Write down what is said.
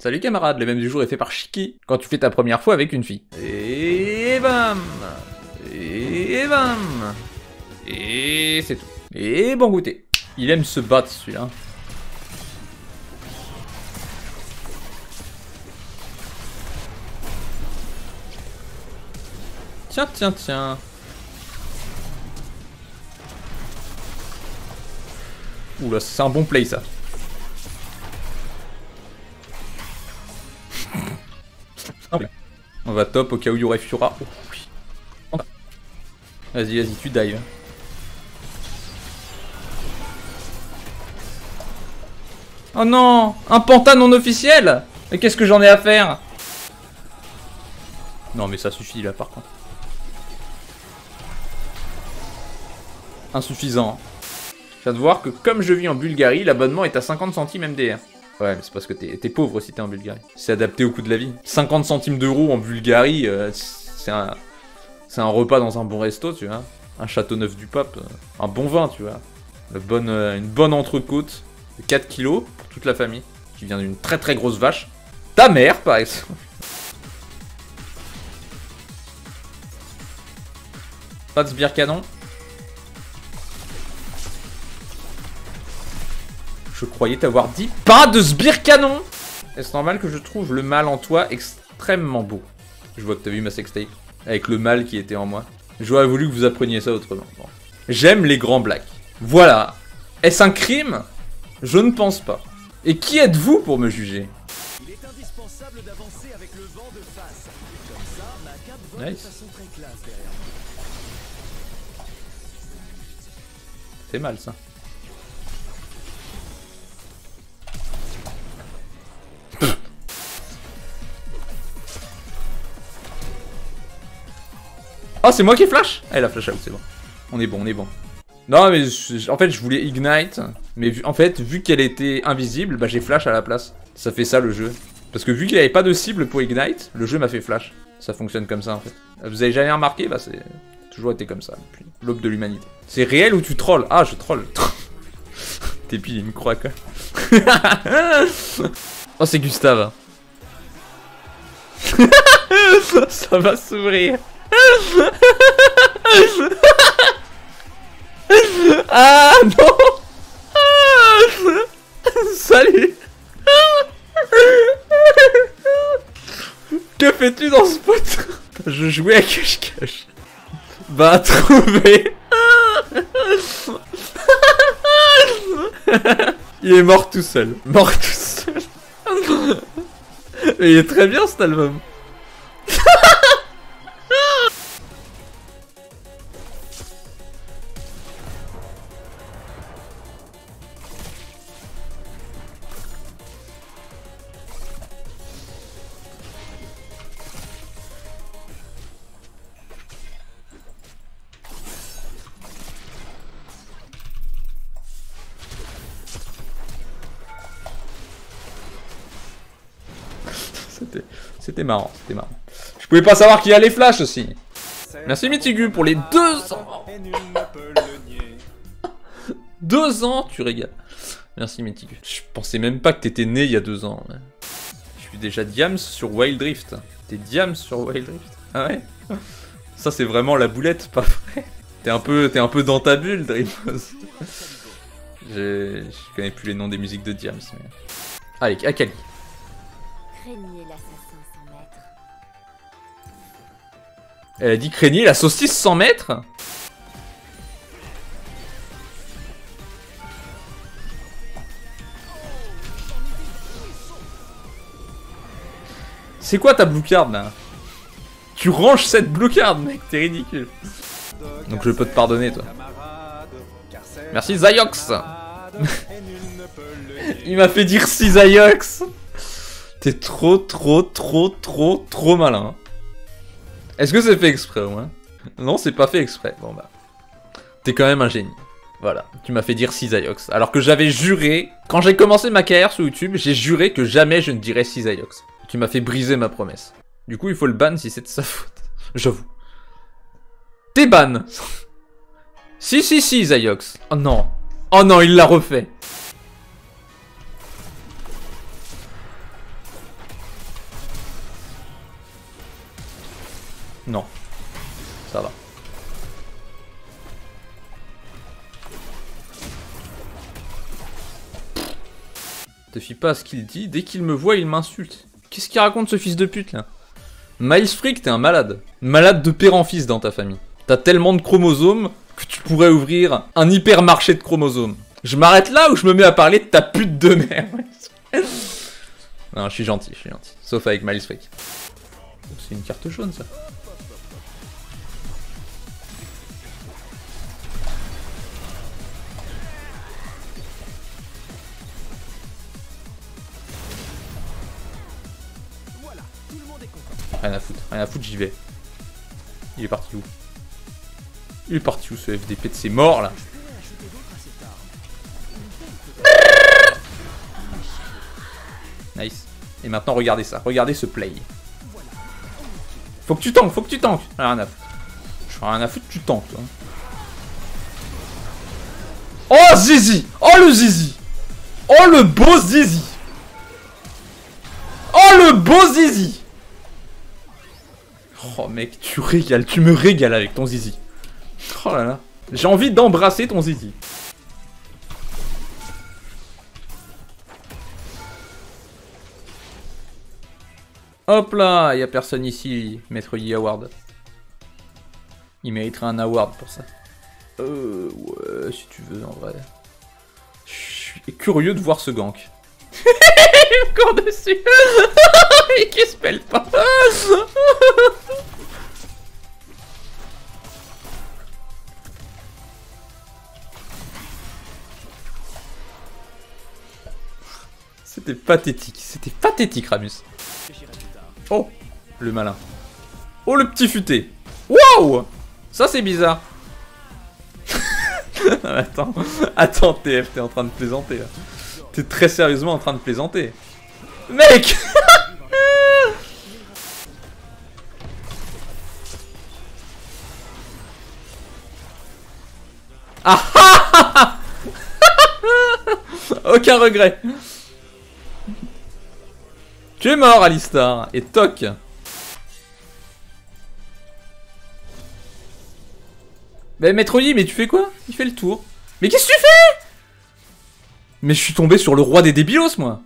Salut camarade, le même du jour est fait par Shiki quand tu fais ta première fois avec une fille. Et bam Et bam Et c'est tout. Et bon goûter. Il aime se battre celui-là. Tiens, tiens, tiens. Oula, c'est un bon play ça. On va top au cas où il y aurait Fiora. Oh. Vas-y, vas-y, tu dives. Oh non Un panta non officiel Mais qu'est-ce que j'en ai à faire? Non mais ça suffit là par contre. Insuffisant. Je viens de voir que comme je vis en Bulgarie, l'abonnement est à 50 centimes MDR. Ouais, mais c'est parce que t'es pauvre si t'es en Bulgarie. C'est adapté au coût de la vie. 50 centimes d'euros en Bulgarie, euh, c'est un, un repas dans un bon resto, tu vois. Un château neuf du pape, euh, un bon vin, tu vois. Une bonne, euh, une bonne entrecôte de 4 kilos pour toute la famille, qui vient d'une très très grosse vache. Ta mère, par exemple. Pas de sbire canon. Je croyais t'avoir dit pas de sbire canon Est-ce normal que je trouve le mal en toi extrêmement beau? Je vois que t'as vu ma sextape. Avec le mal qui était en moi. J'aurais voulu que vous appreniez ça autrement. J'aime les grands blacks. Voilà. Est-ce un crime? Je ne pense pas. Et qui êtes-vous pour me juger? Il est indispensable d'avancer avec le vent de face. Comme ça, nice. C'est mal ça. Oh, c'est moi qui flash Elle a flash out, c'est bon. On est bon, on est bon. Non, mais en fait, je voulais Ignite, mais en fait, vu qu'elle était invisible, bah j'ai flash à la place. Ça fait ça le jeu. Parce que vu qu'il n'y avait pas de cible pour Ignite, le jeu m'a fait flash. Ça fonctionne comme ça en fait. Vous avez jamais remarqué Bah c'est toujours été comme ça l'aube de l'humanité. C'est réel ou tu trolls Ah, je troll. T'es pile, il me croit quoi. oh, c'est Gustave. ça va s'ouvrir. Ah non Salut Que fais-tu dans ce pot Je jouais à cache-cache. Va trouver Il est mort tout seul. Mort tout seul. Mais il est très bien cet album. C'était marrant, c'était marrant. Je pouvais pas savoir qu'il y a les flashs aussi. Merci Mitigu pour les deux ans. deux ans, tu régales. Merci Mitigu. Je pensais même pas que t'étais né il y a deux ans. Je suis déjà Diams sur Wild Rift. T'es Diams sur Wild Rift Ah ouais? Ça c'est vraiment la boulette, pas vrai? T'es un peu, un peu dans ta bulle, Dreamos. Je connais plus les noms des musiques de Diams. Allez, Akali. Elle a dit craigner la saucisse 100 mètres C'est quoi ta blue card là? Tu ranges cette blue card mec, t'es ridicule. Donc je peux te pardonner toi. Merci Zayox Il m'a fait dire si Zayox T'es trop trop trop trop trop malin. Est-ce que c'est fait exprès au moins? Non, c'est pas fait exprès. Bon bah. T'es quand même un génie. Voilà, tu m'as fait dire Cisaiox. Alors que j'avais juré, quand j'ai commencé ma carrière sur YouTube, j'ai juré que jamais je ne dirais Cisaiox. Tu m'as fait briser ma promesse. Du coup, il faut le ban si c'est de sa faute. J'avoue. T'es ban Si, si, si, Zayox. Oh non. Oh non, il l'a refait. Non. Ça va. Te fie pas à ce qu'il dit, dès qu'il me voit, il m'insulte. Qu'est-ce qu'il raconte ce fils de pute là? Miles Freak, t'es un malade. Malade de père en fils dans ta famille. T'as tellement de chromosomes que tu pourrais ouvrir un hypermarché de chromosomes. Je m'arrête là ou je me mets à parler de ta pute de mère Non, je suis gentil, je suis gentil. Sauf avec Miles Freak. C'est une carte jaune ça. Rien à foutre, rien à foutre, j'y vais. Il est parti où? Il est parti où ce FDP de ses morts là? Nice. Et maintenant regardez ça, regardez ce play. Faut que tu tankes, faut que tu tankes. Rien à foutre. Je rien à foutre, tu tankes toi. Oh Zizi Oh le Zizi Oh le beau Zizi Oh le beau Zizi Oh mec, tu régales, tu me régales avec ton zizi. Oh là là. J'ai envie d'embrasser ton zizi. Hop là, y a personne ici, Maître Yi Award. Il mériterait un award pour ça. Euh, ouais, si tu veux, en vrai. Je suis curieux de voir ce gank. Il me court dessus Et qui se pèle pas C'était pathétique, c'était pathétique Ramus. Oh, le malin. Oh, le petit futé. Wow Ça c'est bizarre. attends, attends TF, t'es en train de plaisanter. T'es très sérieusement en train de plaisanter. Mec Ah Aucun regret. Tu es mort, Alistar. Et toc. Mais Maître Yi, mais tu fais quoi? Il fait le tour. Mais qu'est-ce que tu fais? Mais je suis tombé sur le roi des débilos, moi